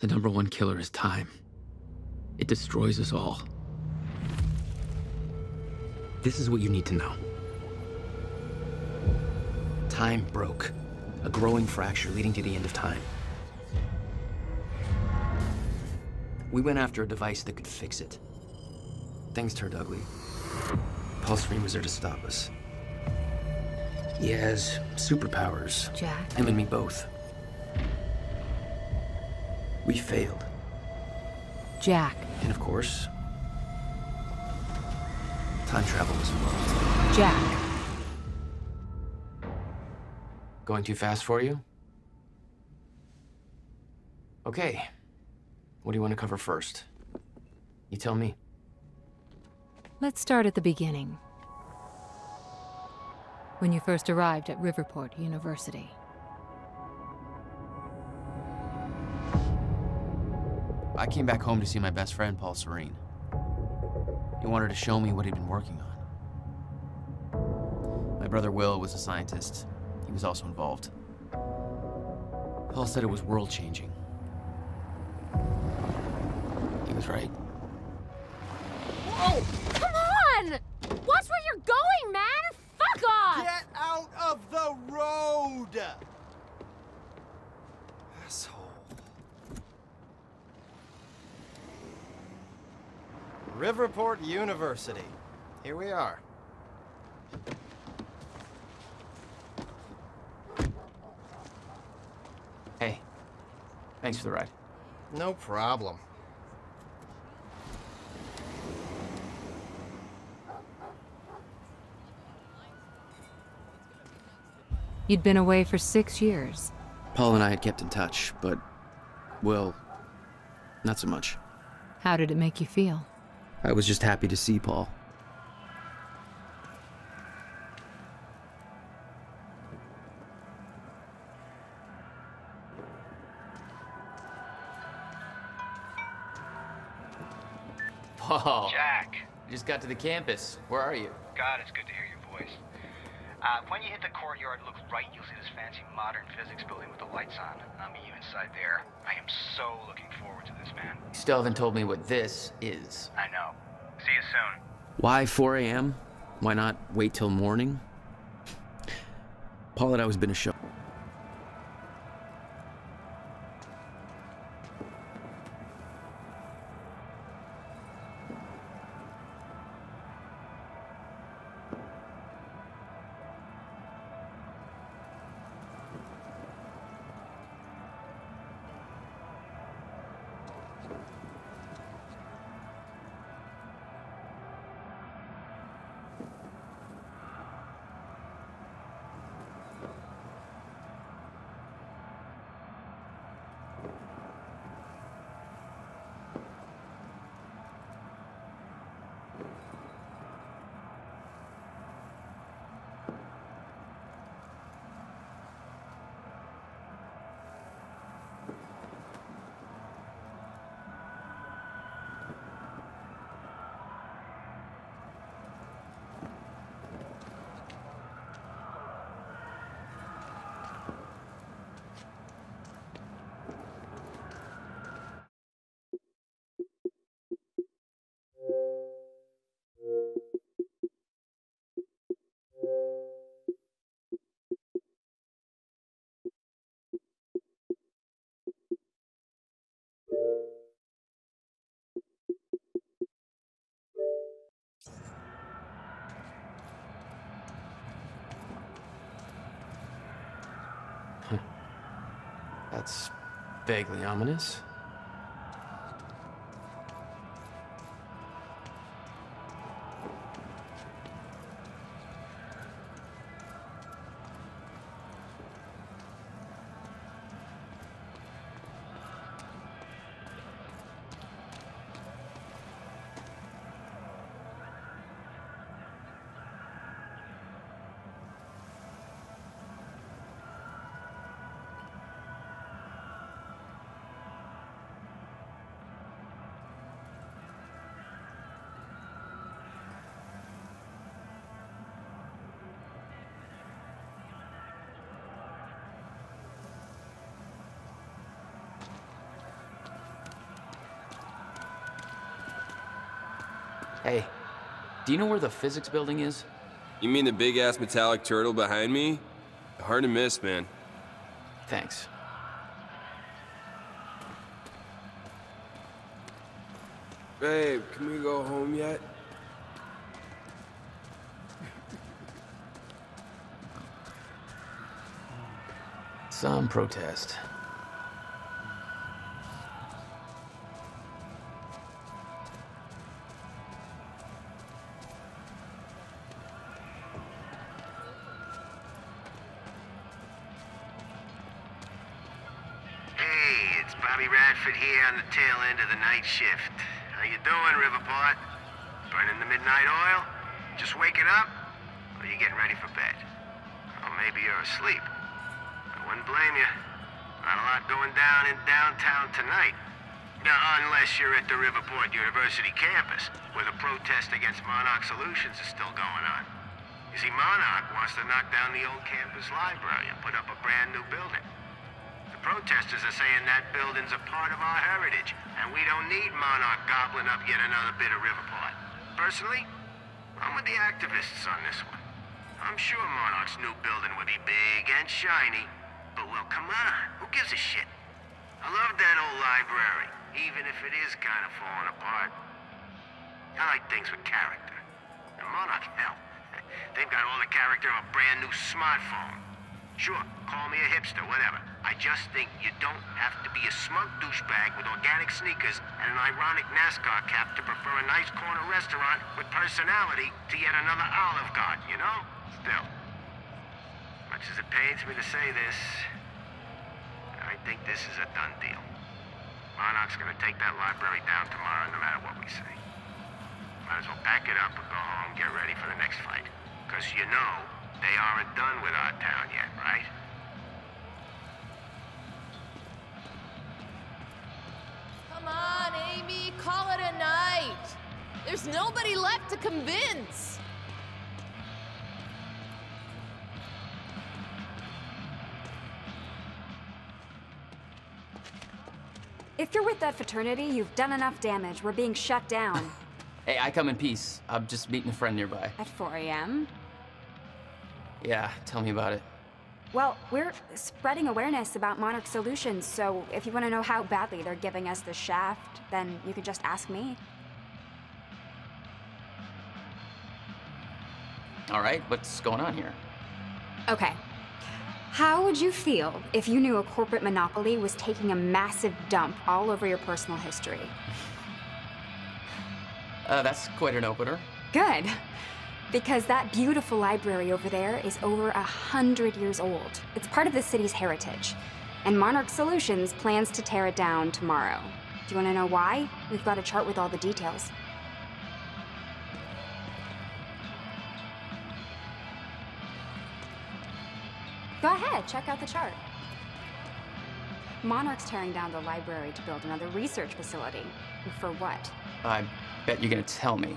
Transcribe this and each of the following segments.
The number one killer is time. It destroys us all. This is what you need to know. Time broke. A growing fracture leading to the end of time. We went after a device that could fix it. Things turned ugly. Paul Serene was there to stop us. He has superpowers. Jack? Him and me both. We failed. Jack. And of course, time travel was involved. Jack. Going too fast for you? Okay. What do you want to cover first? You tell me. Let's start at the beginning. When you first arrived at Riverport University. I came back home to see my best friend, Paul Serene. He wanted to show me what he'd been working on. My brother Will was a scientist. He was also involved. Paul said it was world-changing. He was right. Whoa! Come on! Watch where you're going, man! Fuck off! Get out of the road! Asshole. Riverport University. Here we are. Hey, thanks for the ride. No problem. You'd been away for six years. Paul and I had kept in touch, but, well, not so much. How did it make you feel? I was just happy to see Paul. Paul. Jack. I just got to the campus. Where are you? God, it's good to hear your voice. Uh, when you hit the courtyard, look right, you'll see this fancy modern physics building with the lights on. I'll meet you inside there. I am so looking forward to this, man. You still haven't told me what this is. I know. See you soon. Why 4 a.m.? Why not wait till morning? Paul had always been a show. Vaguely ominous. Do you know where the physics building is? You mean the big-ass metallic turtle behind me? Hard to miss, man. Thanks. Babe, can we go home yet? Some protest. In downtown tonight. Now, unless you're at the Riverport University campus, where the protest against Monarch Solutions is still going on. You see, Monarch wants to knock down the old campus library and put up a brand new building. The protesters are saying that building's a part of our heritage, and we don't need Monarch gobbling up yet another bit of Riverport. Personally, I'm with the activists on this one. I'm sure Monarch's new building would be big and shiny, but well, come on, who gives a shit? I love that old library, even if it is kind of falling apart. I like things with character. And Monarch, hell, they've got all the character of a brand new smartphone. Sure, call me a hipster, whatever. I just think you don't have to be a smug douchebag with organic sneakers and an ironic NASCAR cap to prefer a nice corner restaurant with personality to yet another Olive Garden, you know? Still, much as it pains me to say this, think this is a done deal. Monarch's gonna take that library down tomorrow no matter what we say. Might as well pack it up and go home, get ready for the next fight. Because you know, they aren't done with our town yet, right? Come on, Amy, call it a night. There's nobody left to convince. If you're with that fraternity, you've done enough damage. We're being shut down. Hey, I come in peace. I'm just meeting a friend nearby. At 4 a.m.? Yeah, tell me about it. Well, we're spreading awareness about Monarch Solutions, so if you want to know how badly they're giving us the shaft, then you can just ask me. All right, what's going on here? Okay. How would you feel if you knew a corporate monopoly was taking a massive dump all over your personal history? Uh, that's quite an opener. Good. Because that beautiful library over there is over a hundred years old. It's part of the city's heritage. And Monarch Solutions plans to tear it down tomorrow. Do you want to know why? We've got a chart with all the details. Go ahead, check out the chart. Monarch's tearing down the library to build another research facility. For what? I bet you're gonna tell me.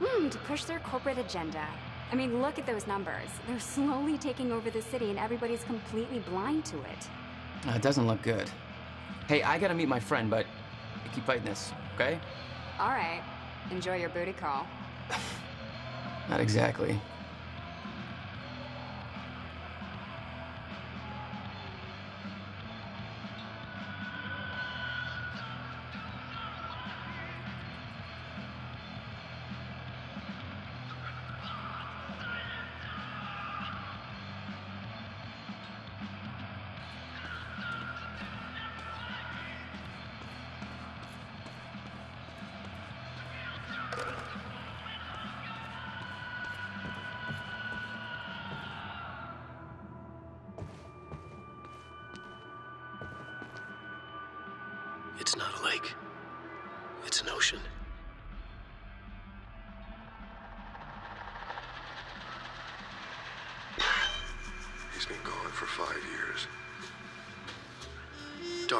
Hmm, to push their corporate agenda. I mean, look at those numbers. They're slowly taking over the city and everybody's completely blind to it. Uh, it doesn't look good. Hey, I gotta meet my friend, but keep fighting this, okay? All right. Enjoy your booty call. Not exactly.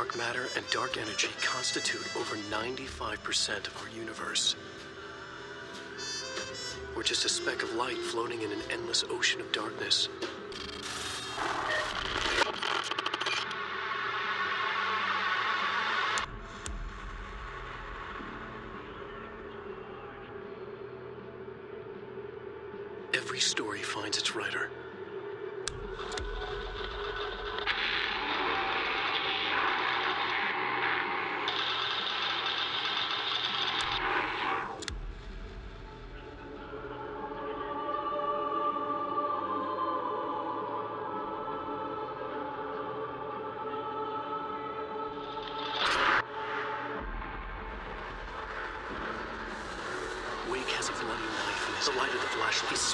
Dark matter and dark energy constitute over 95% of our universe. We're just a speck of light floating in an endless ocean of darkness.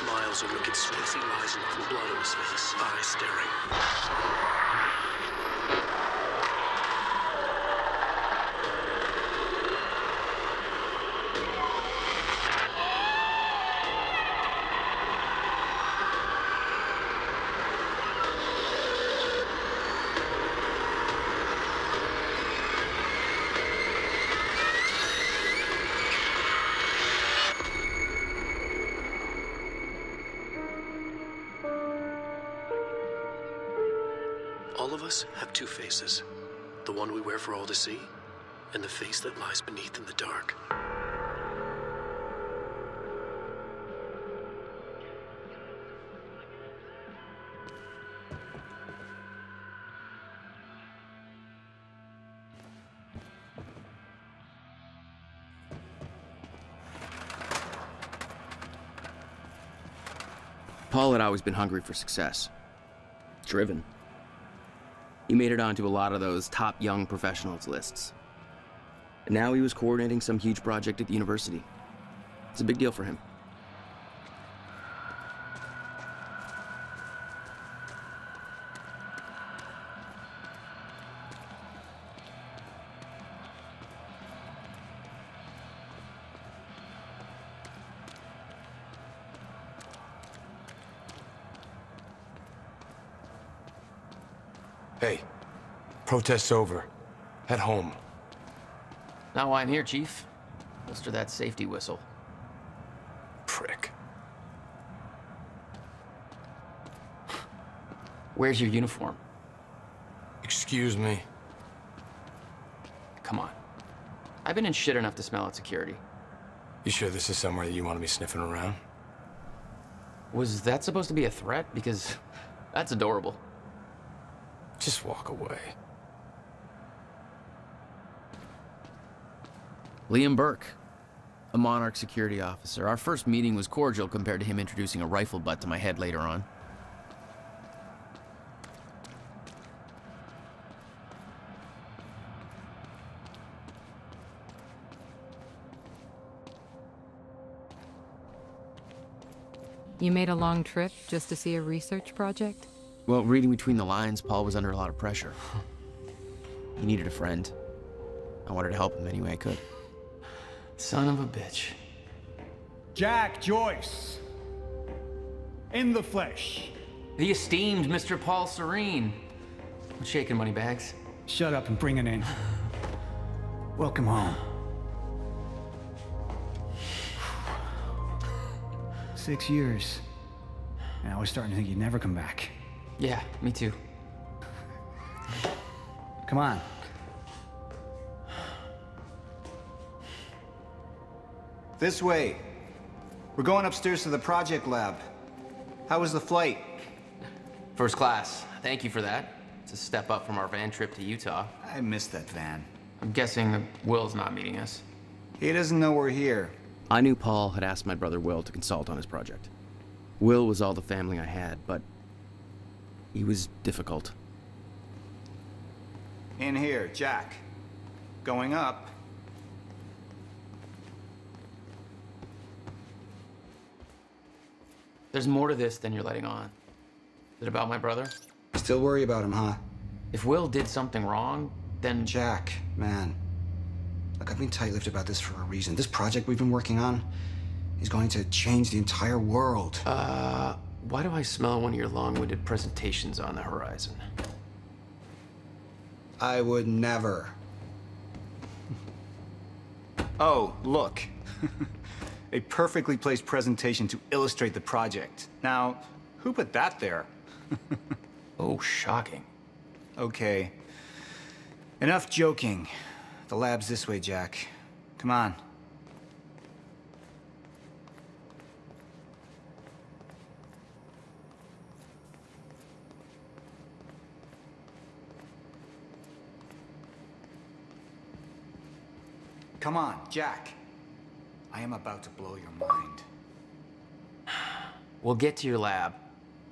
Smiles a wicked smile. He lies with blood on his face, eyes staring. All to see, and the face that lies beneath in the dark. Paul had always been hungry for success. Driven. He made it onto a lot of those top young professionals lists. And now he was coordinating some huge project at the university. It's a big deal for him. Protest's over. Head home. Not why I'm here, Chief. Holster that safety whistle. Prick. Where's your uniform? Excuse me. Come on. I've been in shit enough to smell out security. You sure this is somewhere that you want to be sniffing around? Was that supposed to be a threat? Because that's adorable. Just walk away. Liam Burke, a Monarch security officer. Our first meeting was cordial compared to him introducing a rifle butt to my head later on. You made a long trip just to see a research project? Well, reading between the lines, Paul was under a lot of pressure. he needed a friend. I wanted to help him any way I could. Son of a bitch. Jack Joyce. In the flesh. The esteemed Mr. Paul Serene. What's shaking, money bags? Shut up and bring it in. Welcome home. Six years. And I was starting to think you'd never come back. Yeah, me too. Come on. This way. We're going upstairs to the project lab. How was the flight? First class. Thank you for that. It's a step up from our van trip to Utah. I missed that van. I'm guessing that Will's not meeting us. He doesn't know we're here. I knew Paul had asked my brother Will to consult on his project. Will was all the family I had, but he was difficult. In here, Jack. Going up. There's more to this than you're letting on. Is it about my brother? Still worry about him, huh? If Will did something wrong, then. Jack, man. Look, I've been tight-lipped about this for a reason. This project we've been working on is going to change the entire world. Uh, why do I smell one of your long-winded presentations on the horizon? I would never. Oh, look. a perfectly placed presentation to illustrate the project. Now, who put that there? oh, shocking. Okay. Enough joking. The lab's this way, Jack. Come on. Come on, Jack. I am about to blow your mind. We'll get to your lab.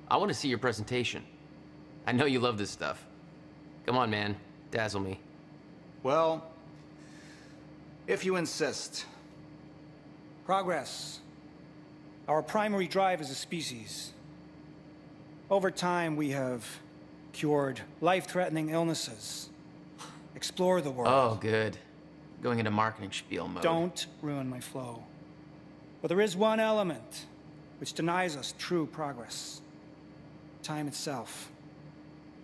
I want to see your presentation. I know you love this stuff. Come on, man. Dazzle me. Well, if you insist. Progress. Our primary drive as a species. Over time, we have cured life-threatening illnesses. Explore the world. Oh, good. Going into marketing spiel mode. Don't ruin my flow. But there is one element which denies us true progress. Time itself.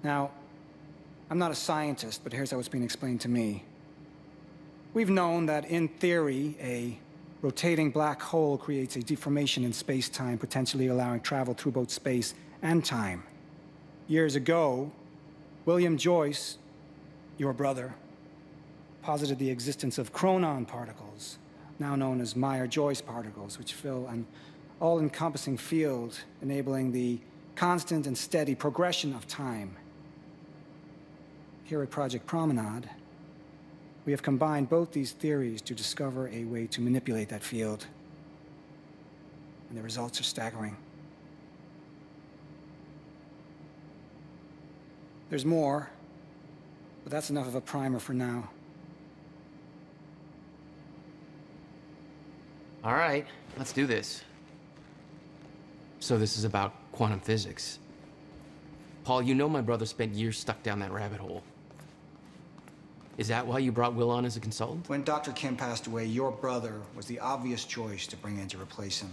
Now, I'm not a scientist, but here's how it's being explained to me. We've known that, in theory, a rotating black hole creates a deformation in space-time, potentially allowing travel through both space and time. Years ago, William Joyce, your brother, posited the existence of chronon particles, now known as Meyer-Joyce particles, which fill an all-encompassing field, enabling the constant and steady progression of time. Here at Project Promenade, we have combined both these theories to discover a way to manipulate that field. And the results are staggering. There's more, but that's enough of a primer for now. All right, let's do this. So this is about quantum physics. Paul, you know my brother spent years stuck down that rabbit hole. Is that why you brought Will on as a consultant? When Dr. Kim passed away, your brother was the obvious choice to bring in to replace him.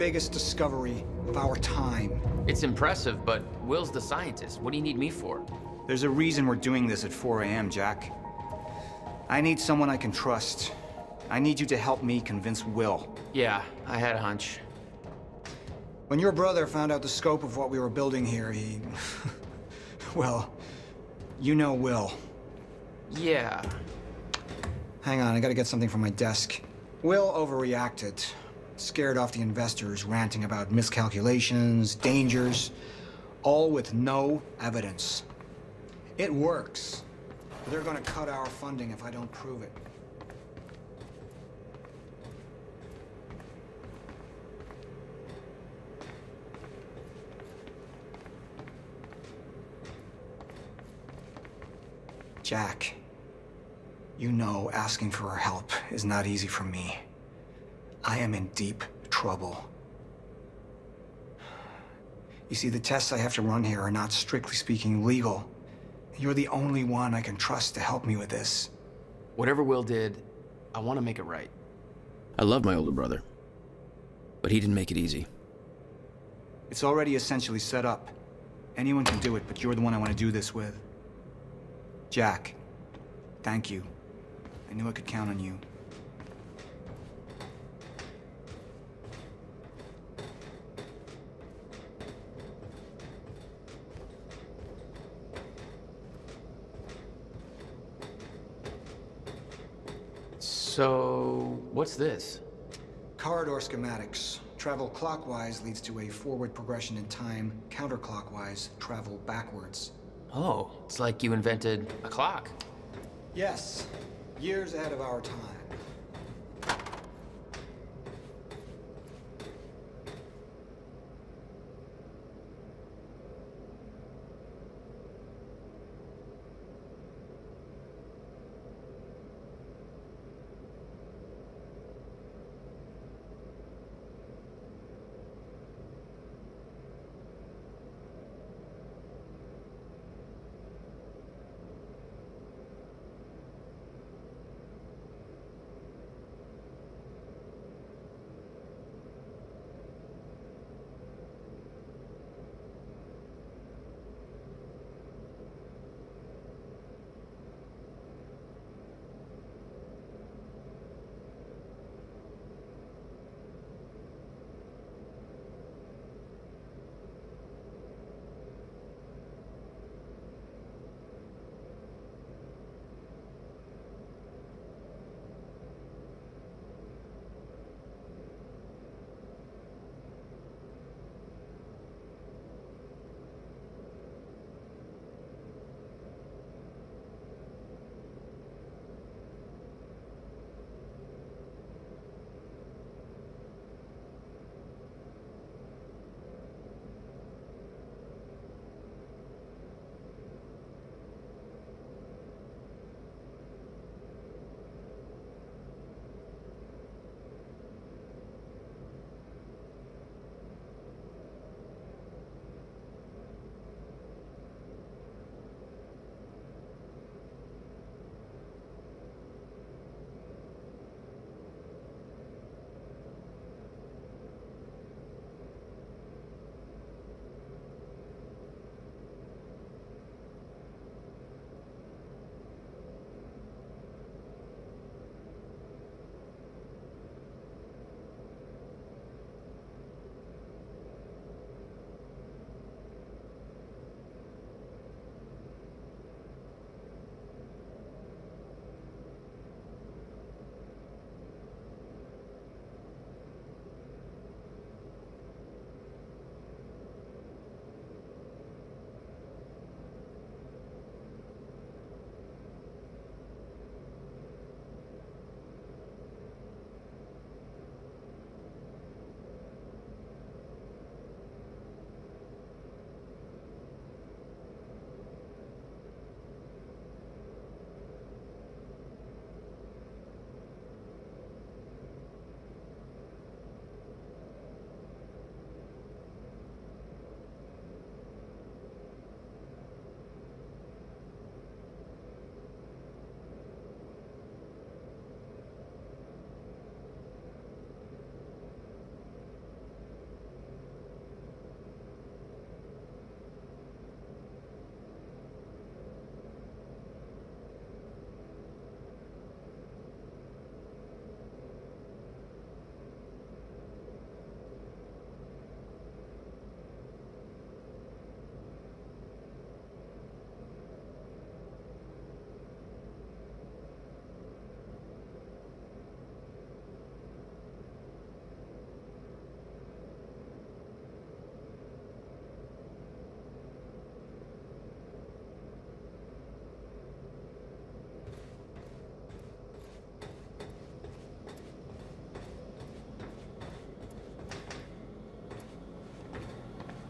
Biggest discovery of our time. It's impressive, but Will's the scientist. What do you need me for? There's a reason we're doing this at 4 a.m., Jack. I need someone I can trust. I need you to help me convince Will. Yeah, I had a hunch. When your brother found out the scope of what we were building here, he... well, you know Will. Yeah. Hang on, I gotta get something from my desk. Will overreacted. Scared off the investors, ranting about miscalculations, dangers, all with no evidence. It works. They're gonna cut our funding if I don't prove it. Jack, you know asking for her help is not easy for me. I am in deep trouble. You see, the tests I have to run here are not strictly speaking legal. You're the only one I can trust to help me with this. Whatever Will did, I want to make it right. I love my older brother, but he didn't make it easy. It's already essentially set up. Anyone can do it, but you're the one I want to do this with. Jack, thank you. I knew I could count on you. So, what's this? Corridor schematics. Travel clockwise leads to a forward progression in time. Counterclockwise, travel backwards. Oh, it's like you invented a clock. Yes, years ahead of our time.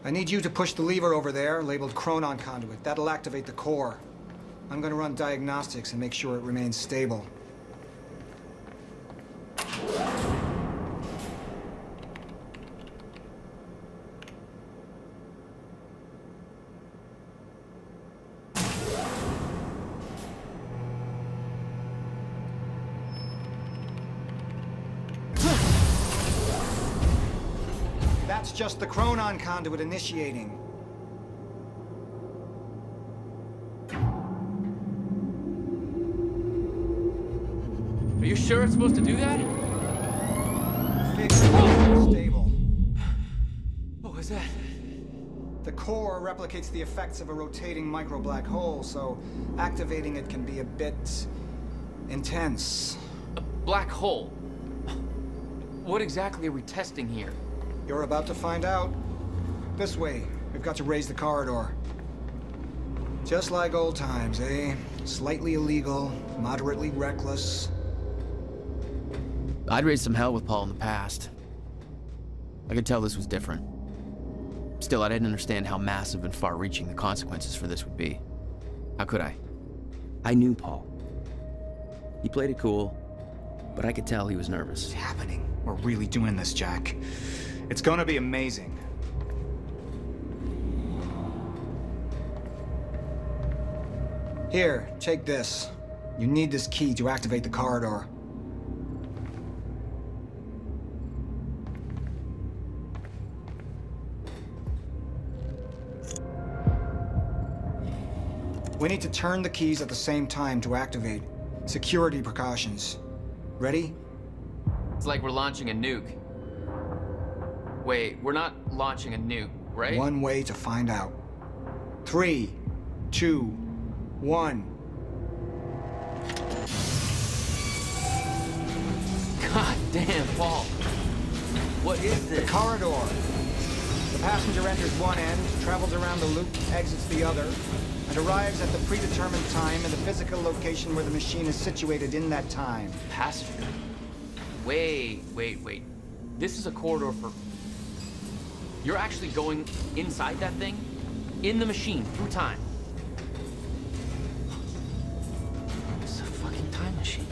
I need you to push the lever over there, labeled Chronon Conduit. That'll activate the core. I'm gonna run diagnostics and make sure it remains stable. That's just the Chronon conduit initiating. Are you sure it's supposed to do that? Stable. What was that? The core replicates the effects of a rotating micro black hole, so activating it can be a bit intense. A black hole? What exactly are we testing here? You're about to find out. This way. We've got to raise the corridor. Just like old times, eh? Slightly illegal, moderately reckless. I'd raised some hell with Paul in the past. I could tell this was different. Still, I didn't understand how massive and far-reaching the consequences for this would be. How could I? I knew Paul. He played it cool, but I could tell he was nervous. What's happening? We're really doing this, Jack. It's gonna be amazing. Here, take this. You need this key to activate the corridor. We need to turn the keys at the same time to activate. Security precautions. Ready? It's like we're launching a nuke. Wait, we're not launching a nuke, right? One way to find out. Three, two, one. God damn, Paul. What is this? The corridor. The passenger enters one end, travels around the loop, exits the other, and arrives at the predetermined time and the physical location where the machine is situated in that time. Passenger? Wait, wait, wait. This is a corridor for... You're actually going inside that thing? In the machine, through time? It's a fucking time machine.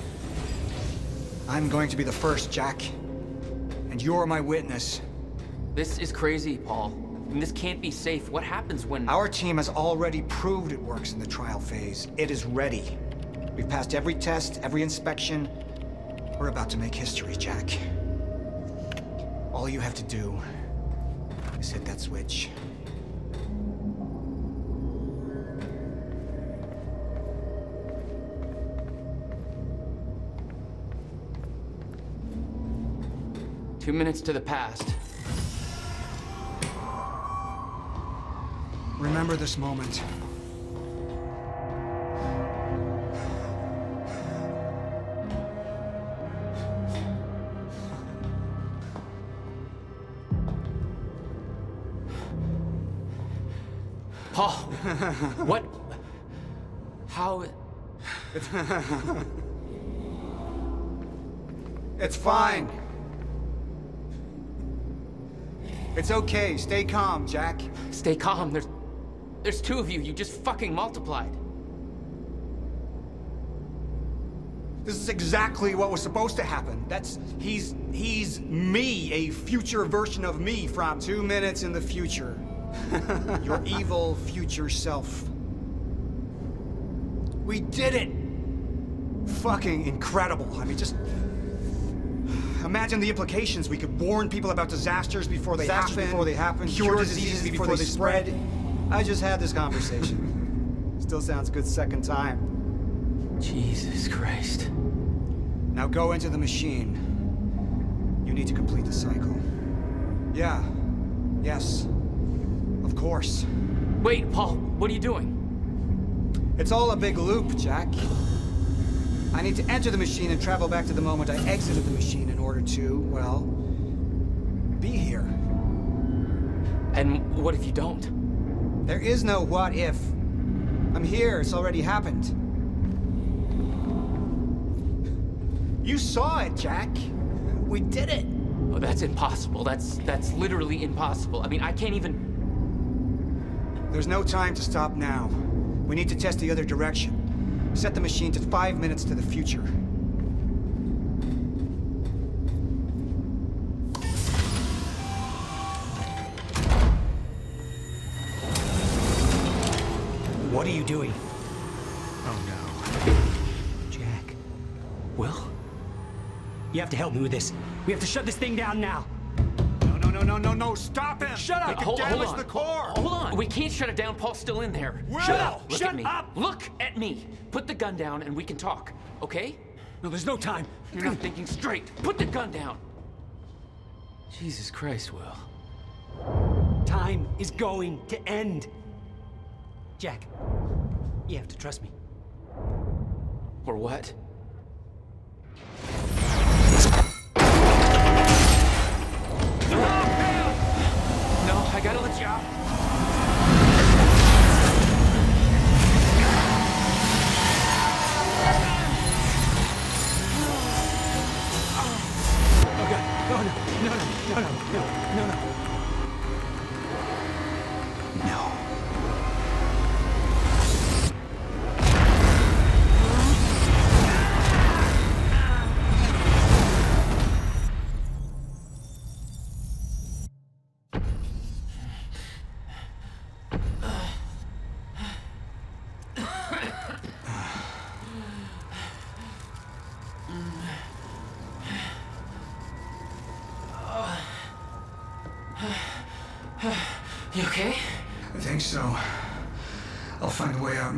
I'm going to be the first, Jack. And you're my witness. This is crazy, Paul. Mean, this can't be safe. What happens when... Our team has already proved it works in the trial phase. It is ready. We've passed every test, every inspection. We're about to make history, Jack. All you have to do is hit that switch. Two minutes to the past. Remember this moment. What? How? It's fine. It's okay. Stay calm, Jack. Stay calm. There's... There's two of you. You just fucking multiplied. This is exactly what was supposed to happen. That's... he's... he's me, a future version of me from two minutes in the future. Your evil future self. We did it! Fucking incredible. I mean, just... Imagine the implications. We could warn people about disasters before they Disasters happen. before they happen, Cure, cure diseases, diseases before, before they spread. spread. I just had this conversation. Still sounds good second time. Jesus Christ. Now go into the machine. You need to complete the cycle. Yeah. Yes. Of course. Wait, Paul, what are you doing? It's all a big loop, Jack. I need to enter the machine and travel back to the moment I exited the machine in order to, well, be here. And what if you don't? There is no what if. I'm here, it's already happened. You saw it, Jack. We did it. Oh, that's impossible. That's that's literally impossible. I mean, I can't even. There's no time to stop now. We need to test the other direction. Set the machine to five minutes to the future. What are you doing? Oh no. Jack. Will? You have to help me with this. We have to shut this thing down now. No, no, stop him! Shut up! It hold, could hold damage on. the core! Hold on. We can't shut it down. Paul's still in there. Will! Shut up! Look Shut at me. up! Look at me. Put the gun down and we can talk. Okay? No, there's no time. You're not thinking straight. Put the gun down. Jesus Christ, Will. Time is going to end. Jack, you have to trust me. Or what? No, I gotta let you no, no, no, no. no.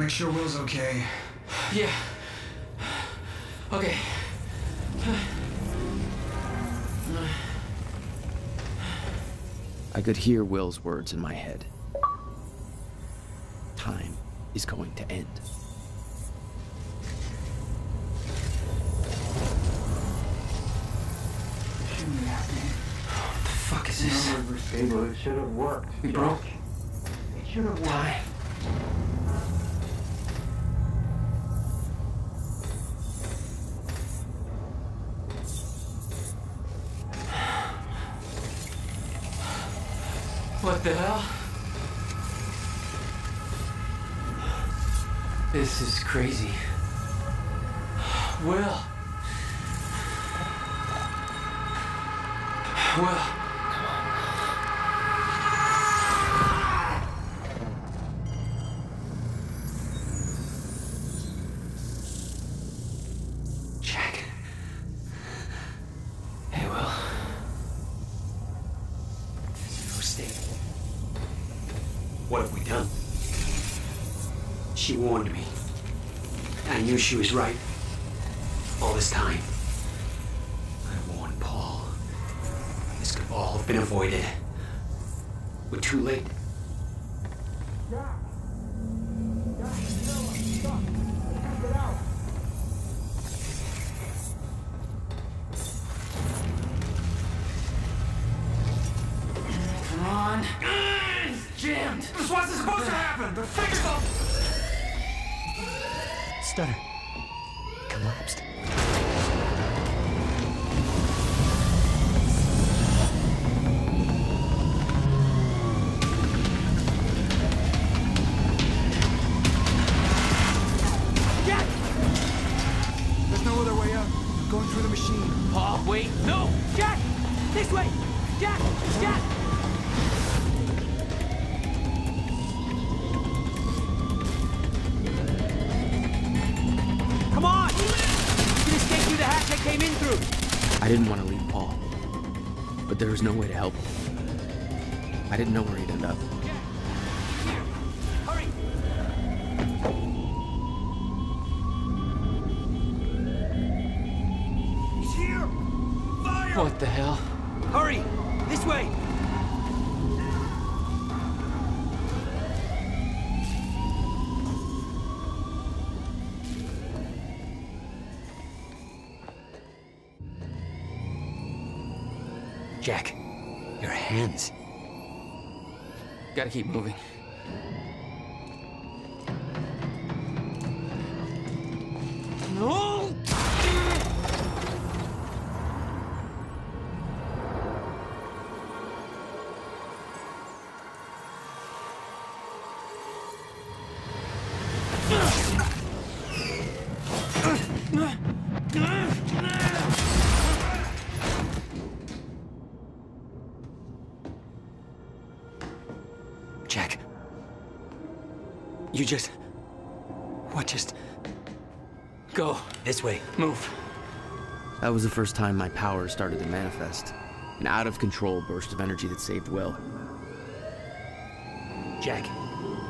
Make sure Will's okay. Yeah. Okay. I could hear Will's words in my head. Time is going to end. What the fuck is this? Numbers were stable. It should have worked. We broke. It should have worked. Time. Crazy. She was right. All this time. I warned Paul. This could all have been avoided. We're too late. Come on. Jammed. This wasn't supposed to happen! The fingers all... Stutter. Collapsed. Jack, your hands. Gotta keep moving. You just... What just... Go. This way. Move. That was the first time my power started to manifest. An out of control burst of energy that saved Will. Jack,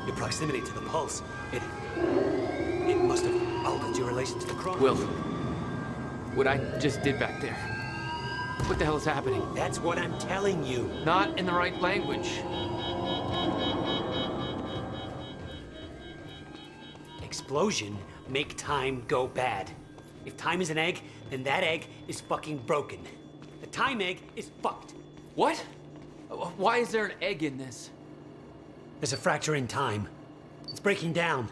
your proximity to the pulse, it... It must have altered your relation to the cross. Will, what I just did back there. What the hell is happening? That's what I'm telling you. Not in the right language. Explosion make time go bad. If time is an egg, then that egg is fucking broken. The time egg is fucked. What? Why is there an egg in this? There's a fracture in time. It's breaking down,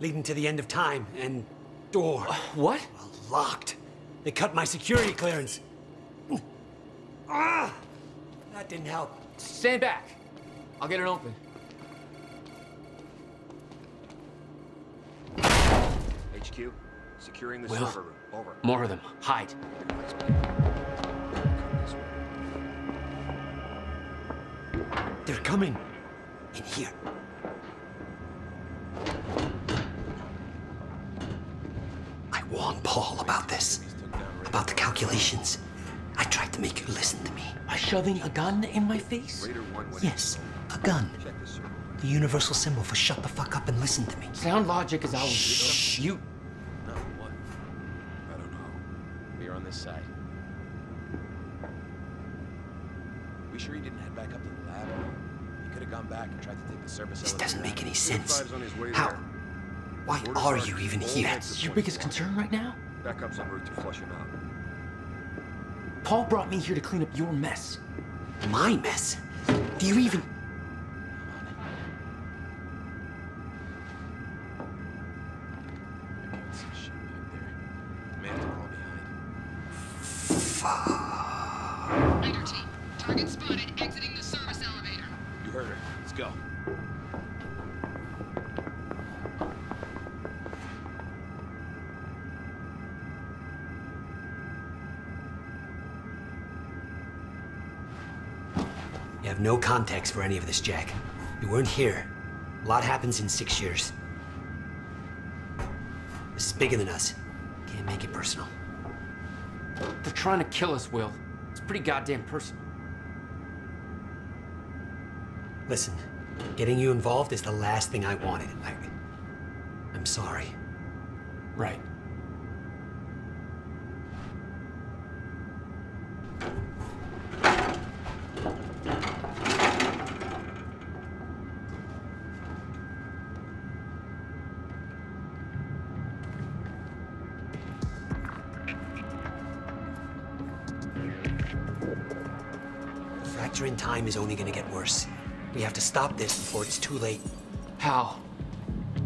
leading to the end of time, and door. What? Locked. They cut my security clearance. Ah! That didn't help. Stand back. I'll get it open. HQ, securing the Will. server room. Over. More of them. Hide. They're coming. In here. I warned Paul about this. About the calculations. I tried to make you listen to me. By shoving a gun in my face? Yes, a gun. The universal symbol for shut the fuck up and listen to me. Sound logic is always Shh. you. No, what? I don't know. We are on this side. We sure he didn't head back up to the lab? He could have gone back and tried to take the service This doesn't make any sense. 35's on his way How? there. Why Order are you even here? That's your biggest concern right now? Backup's en route to flush him out. Paul brought me here to clean up your mess. My mess? Do you even... context for any of this, Jack. You weren't here. A lot happens in six years. This is bigger than us. Can't make it personal. They're trying to kill us, Will. It's pretty goddamn personal. Listen, getting you involved is the last thing I wanted. I, I'm sorry. Right. Is only gonna get worse. We have to stop this before it's too late. How?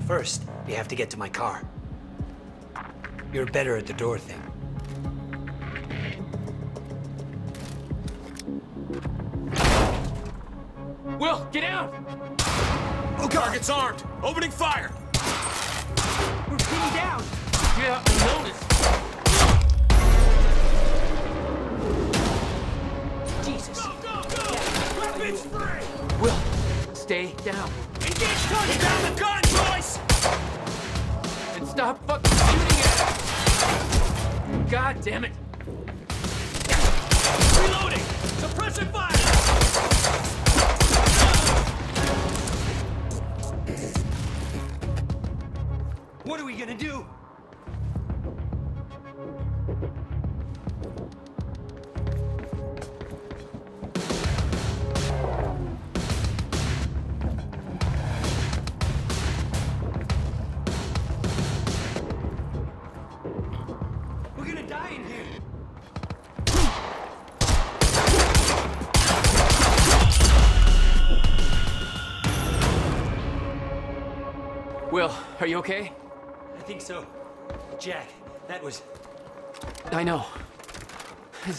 First, we have to get to my car. You're better at the door thing. Will, get out! Oh, God. target's armed. Opening fire. We're pinned down! Yeah, I down. Engage target. Down the gun, boys. And stop fucking shooting at it! God damn it! Reloading. Suppressive fire.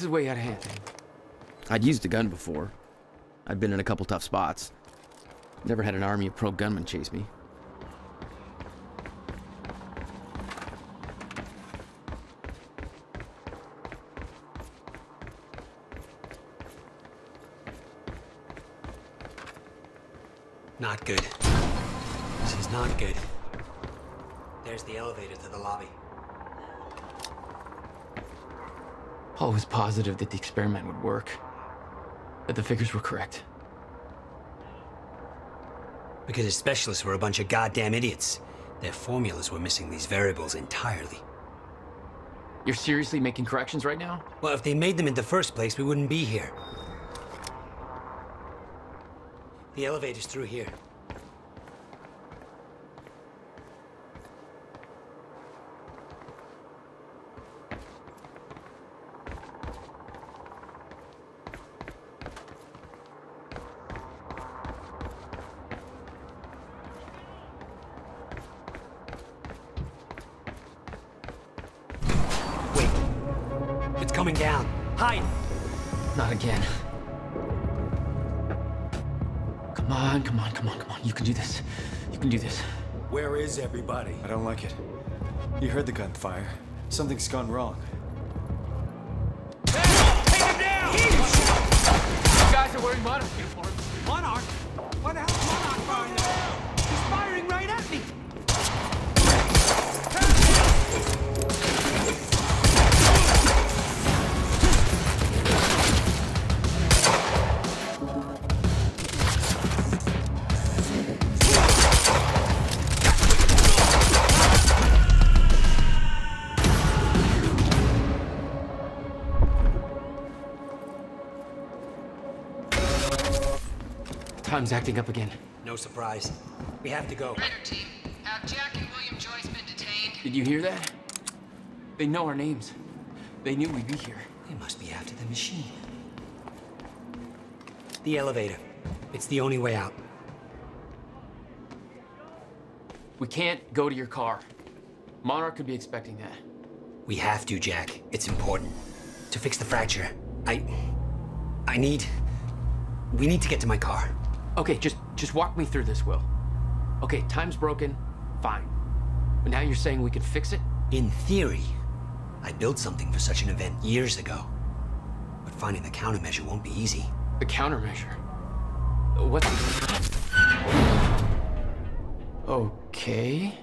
Is way out of hand. I'd used a gun before. I'd been in a couple tough spots. Never had an army of pro gunmen chase me. Not good. This is not good. There's the elevator to the lobby. Paul was positive that the experiment would work. That the figures were correct. Because his specialists were a bunch of goddamn idiots. Their formulas were missing these variables entirely. You're seriously making corrections right now? Well, if they made them in the first place, we wouldn't be here. The elevator's through here. Gunfire. Something's gone wrong. Acting up again. No surprise. We have to go. Raider team, have Jack and William Joyce been detained? Did you hear that? They know our names. They knew we'd be here. They must be after the machine. The elevator. It's the only way out. We can't go to your car. Monarch could be expecting that. We have to, Jack. It's important. To fix the fracture. I... I need... We need to get to my car. Okay, just just walk me through this, Will. Okay, time's broken. Fine. But now you're saying we could fix it? In theory, I built something for such an event years ago. But finding the countermeasure won't be easy. The countermeasure? What? Okay.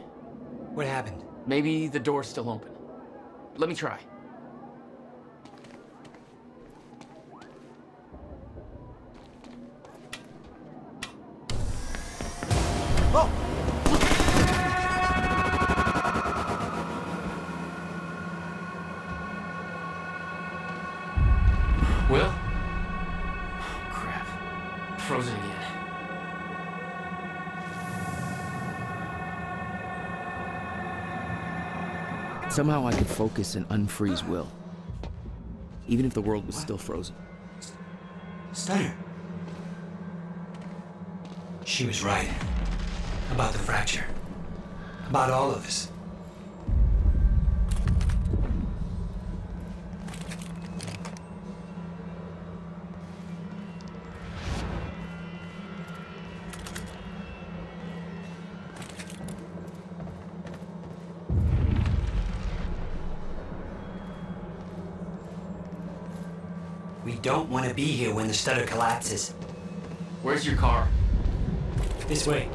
What happened? Maybe the door's still open. Let me try. Somehow I could focus and unfreeze Will. Even if the world was still frozen. Stunner. She was right. About the fracture. About all of us. Don't want to be here when the stutter collapses. Where's your car? This way.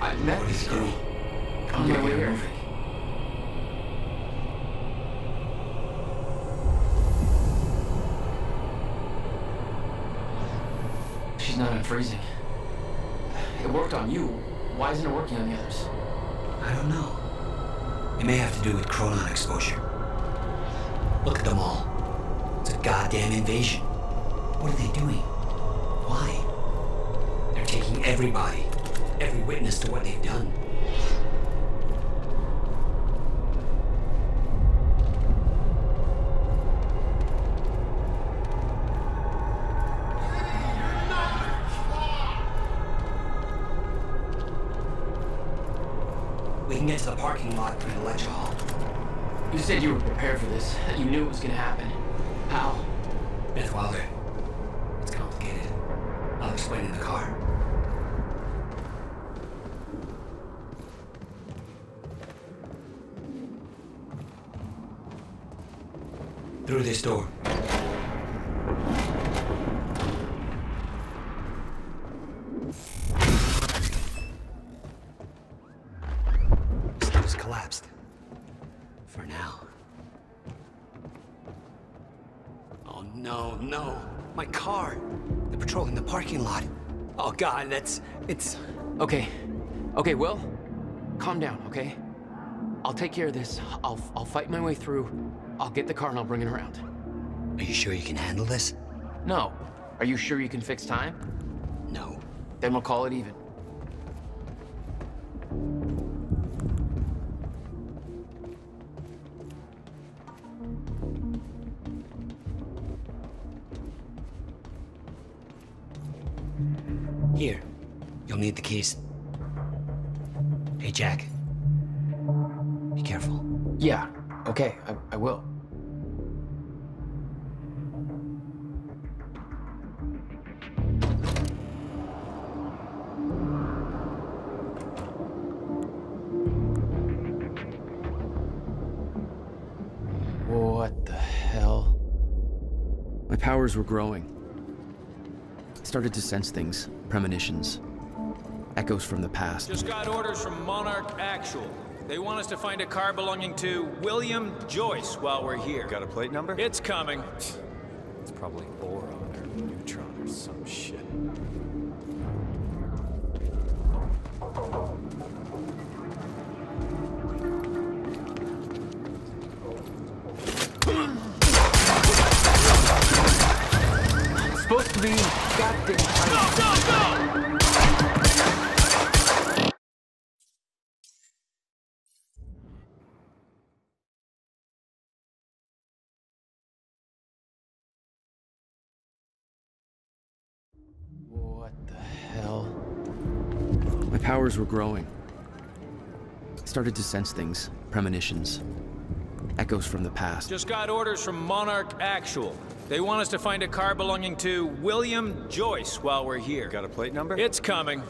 I met this girl. On my way here. She's not unfreezing. It worked on you. Why isn't it working on the others? I don't know. It may have to do with chronon exposure. Look at them all. It's a goddamn invasion. What are they doing? Why? They're taking everybody, every witness to what they've done. Parking lot the hall. You said you were prepared for this. that You knew it was gonna happen. Take care of this. I'll, I'll fight my way through. I'll get the car and I'll bring it around. Are you sure you can handle this? No. Are you sure you can fix time? No. Then we'll call it even. Powers were growing. I started to sense things, premonitions, echoes from the past. Just got orders from Monarch Actual. They want us to find a car belonging to William Joyce while we're here. Got a plate number? It's coming. It's probably boron or neutron or some shit. My were growing. I started to sense things, premonitions, echoes from the past. Just got orders from Monarch Actual. They want us to find a car belonging to William Joyce while we're here. Got a plate number? It's coming.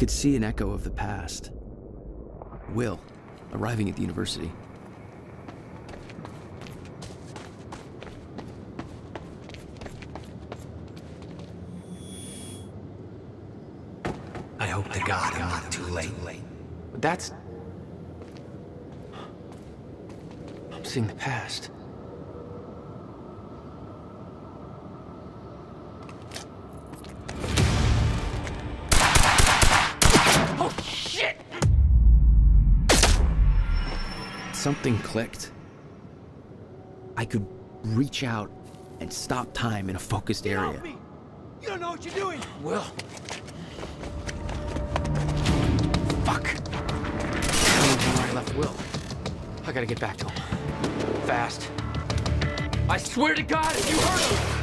Could see an echo of the past. Will, arriving at the university. I hope to God I'm not too late. But that's... I'm seeing the past. Something clicked. I could reach out and stop time in a focused area. You don't know what you're doing! Will. Fuck. I don't know I left Will. I gotta get back to him. Fast. I swear to God, if you hurt him!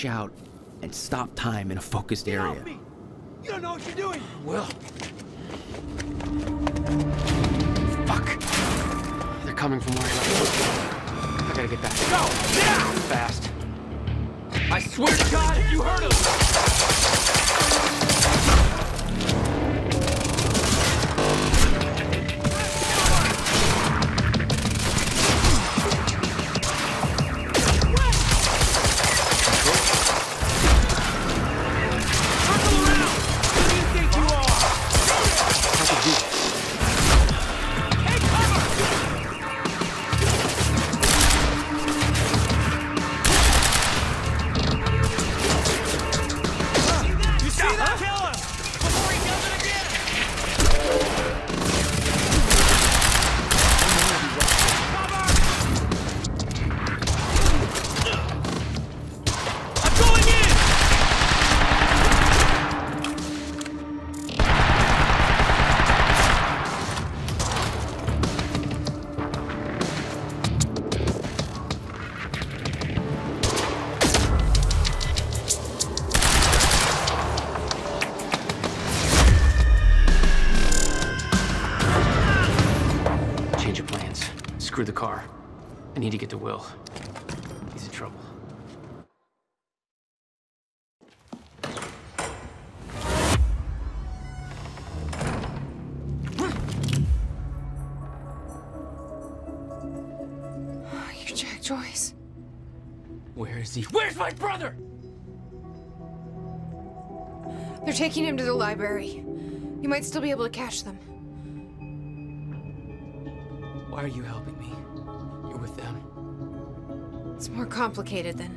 Reach out and stop time in a focused area. You don't know what you're doing. Will. Fuck. They're coming from where I left. I gotta get back. Go! Now! Fast. I swear to God, if you hurt him! Taking him to the library. You might still be able to catch them. Why are you helping me? You're with them. It's more complicated than.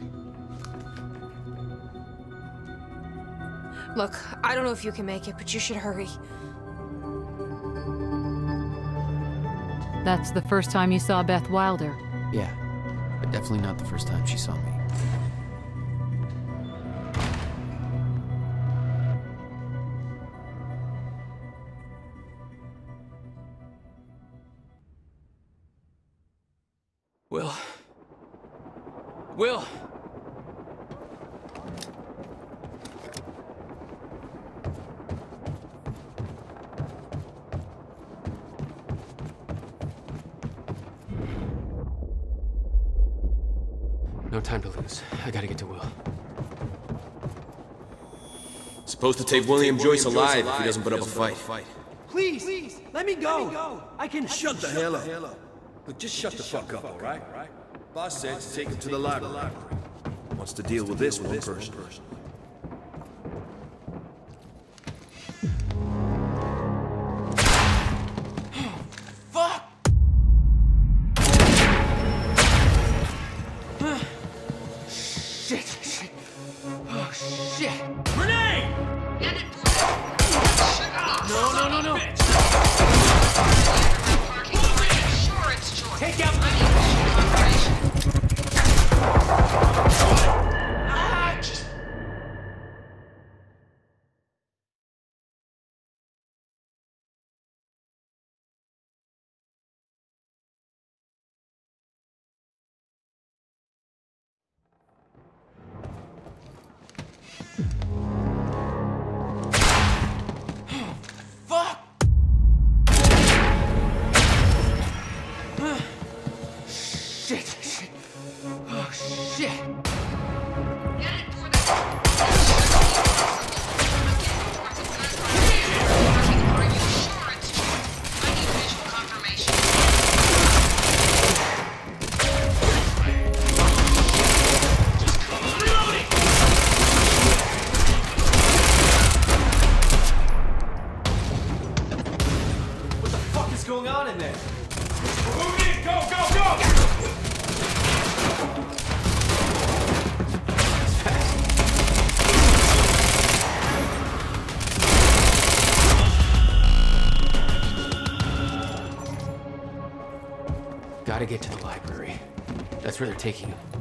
Look, I don't know if you can make it, but you should hurry. That's the first time you saw Beth Wilder. Yeah, but definitely not the first time she saw me. Will. Will! No time to lose. I gotta get to Will. Supposed to take William Joyce alive if he doesn't put up a fight. Please, please, let me go. I can. Shut the hell up. Look, just shut the fuck up, all right? Right? Boss said to take him to the library. Wants to deal with this one person. Gotta get to the library. That's where they're taking him.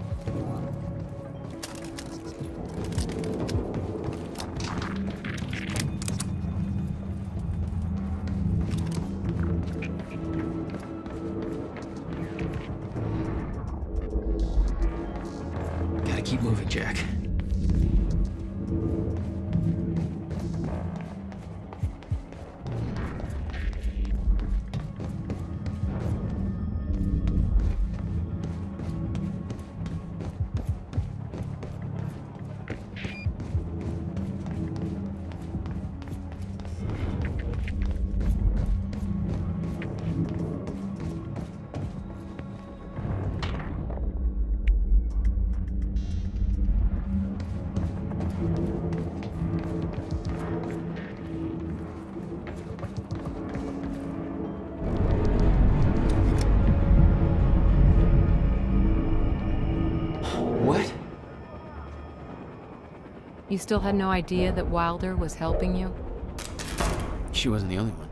You still had no idea that Wilder was helping you? She wasn't the only one.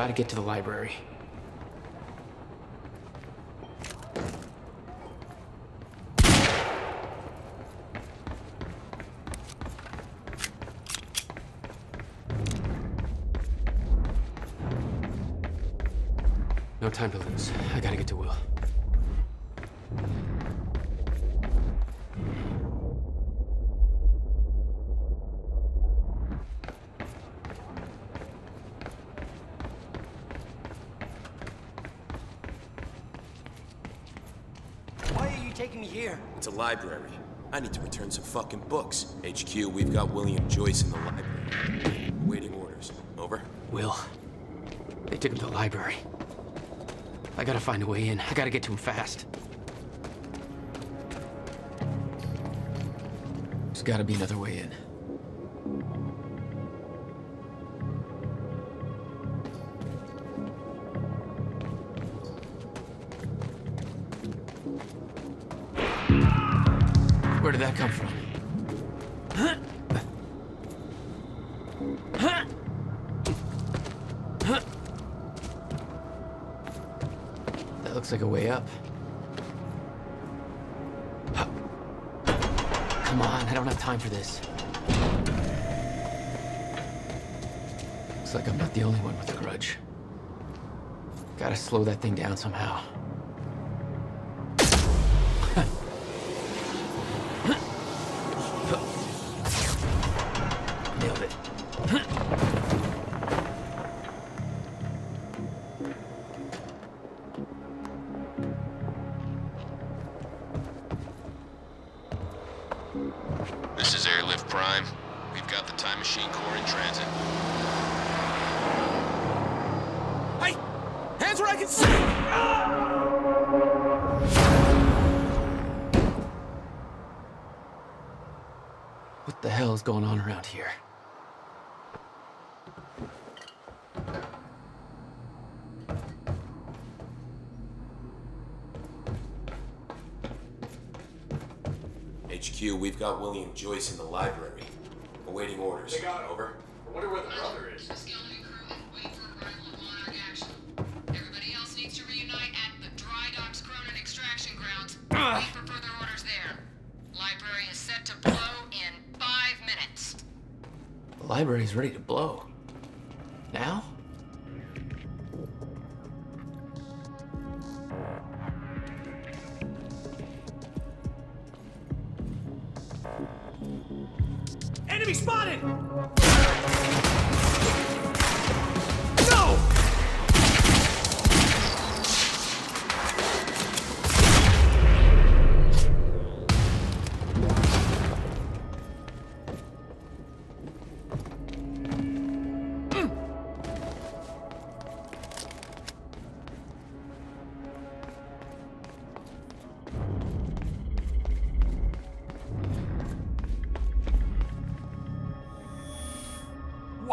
Gotta get to the library. No time to lose. I gotta get to Will. Fucking books. HQ, we've got William Joyce in the library. Waiting orders. Over? Will. They took him to the library. I gotta find a way in. I gotta get to him fast. There's gotta be another way in. Where did that come from? Looks like a way up. Come on, I don't have time for this. Looks like I'm not the only one with a grudge. Gotta slow that thing down somehow. Got William Joyce in the library. Awaiting orders. They got him. Over. I wonder where the brother is. Everybody else needs to reunite at the Dry Docks Cronin extraction grounds. Ah. Wait for further orders there. Library is set to blow in five minutes. The library's ready to blow.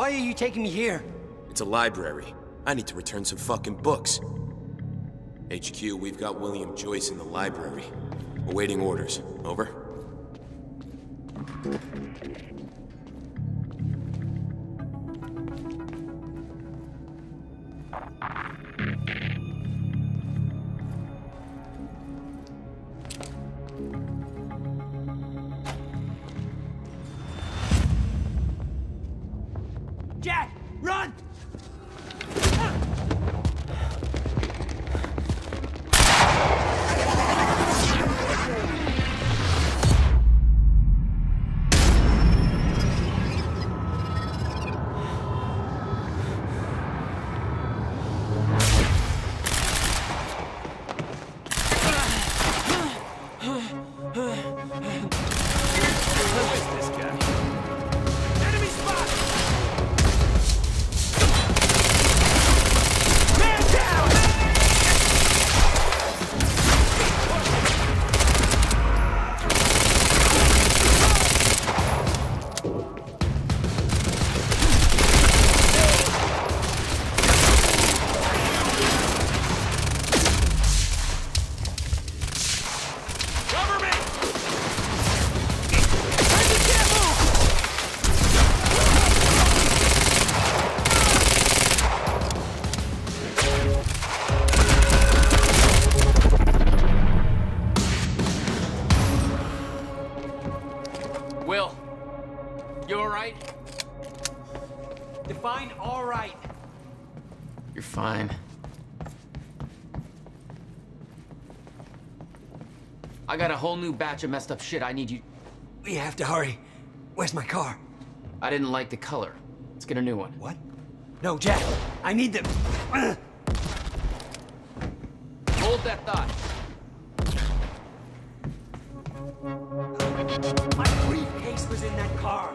Why are you taking me here? It's a library. I need to return some fucking books. HQ, we've got William Joyce in the library. Awaiting orders. Over. I got a whole new batch of messed up shit I need you. We have to hurry. Where's my car? I didn't like the color. Let's get a new one. What? No, Jack. I need the. Hold that thought. My briefcase was in that car.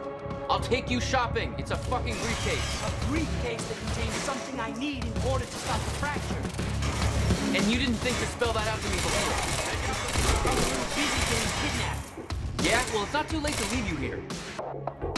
I'll take you shopping. It's a fucking briefcase. A briefcase that contains something I need in order to stop the fracture. And you didn't think to spell that out to me before. Yeah? Well, it's not too late to leave you here.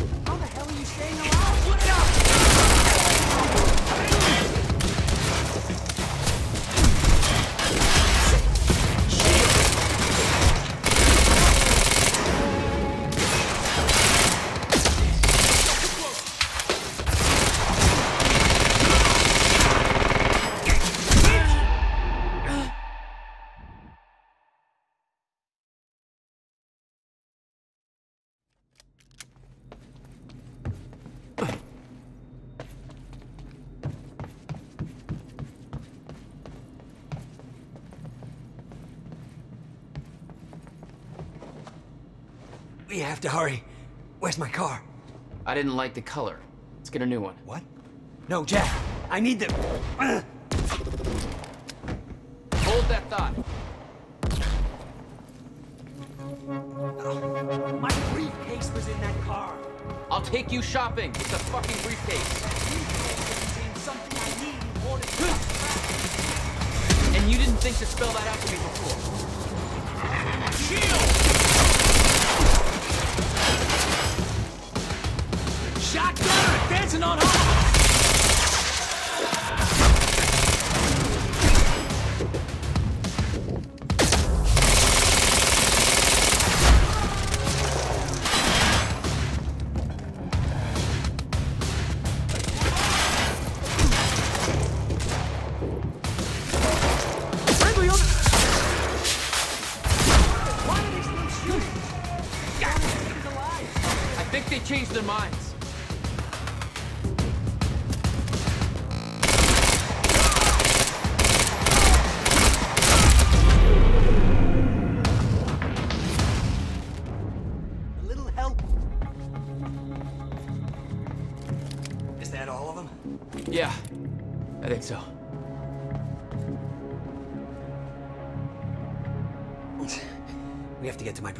Have to hurry. Where's my car? I didn't like the color. Let's get a new one. What? No, Jack. I need the. Hold that thought. Oh, my briefcase was in that car. I'll take you shopping. It's a fucking briefcase. contains something I need in order to stop the fracture. And you didn't think to spell that out to me before. Shield! Shotgun or dancing on hot.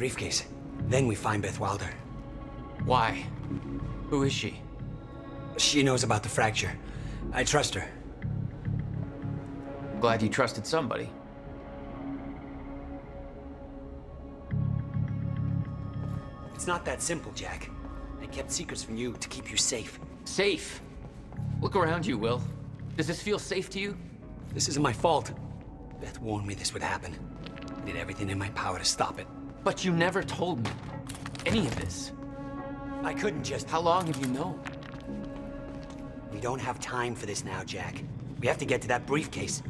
Briefcase. Then we find Beth Wilder. Why? Who is she? She knows about the fracture. I trust her. Glad you trusted somebody. It's not that simple, Jack. I kept secrets from you to keep you safe. Safe? Look around you, Will. Does this feel safe to you? This isn't my fault. Beth warned me this would happen. I did everything in my power to stop it. But you never told me any of this. I couldn't just... How long have you known? We don't have time for this now, Jack. We have to get to that briefcase.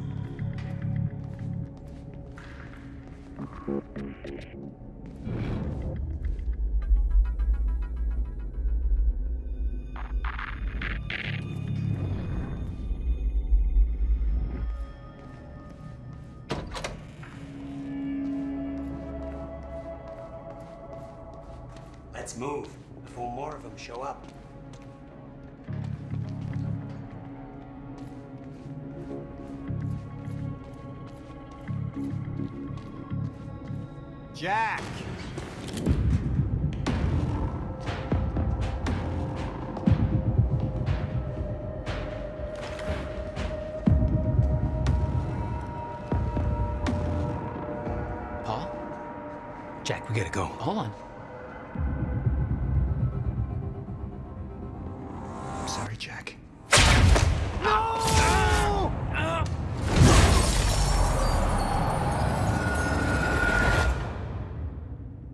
Sorry, Jack.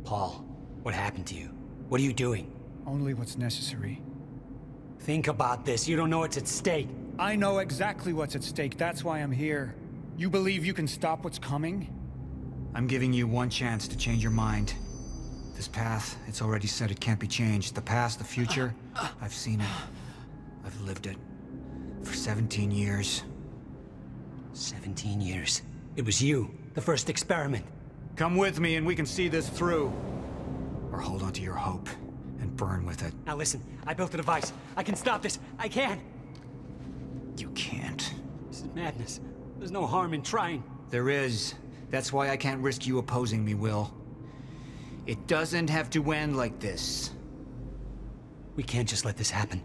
Paul, what happened to you? What are you doing? Only what's necessary. Think about this. You don't know what's at stake. I know exactly what's at stake. That's why I'm here. You believe you can stop what's coming? I'm giving you one chance to change your mind. This path, it's already said it can't be changed. The past, the future, I've seen it. I've lived it. For 17 years. 17 years. It was you, the first experiment. Come with me and we can see this through. Or hold on to your hope and burn with it. Now listen, I built a device. I can stop this. I can. You can't. This is madness. There's no harm in trying. There is. That's why I can't risk you opposing me, Will. It doesn't have to end like this. We can't just let this happen.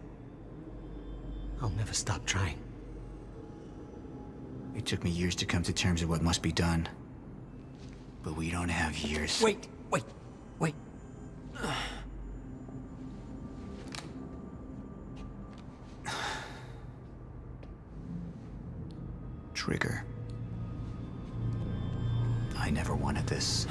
I'll never stop trying. It took me years to come to terms with what must be done. But we don't have years. Wait, wait, wait. Trigger. I never wanted this.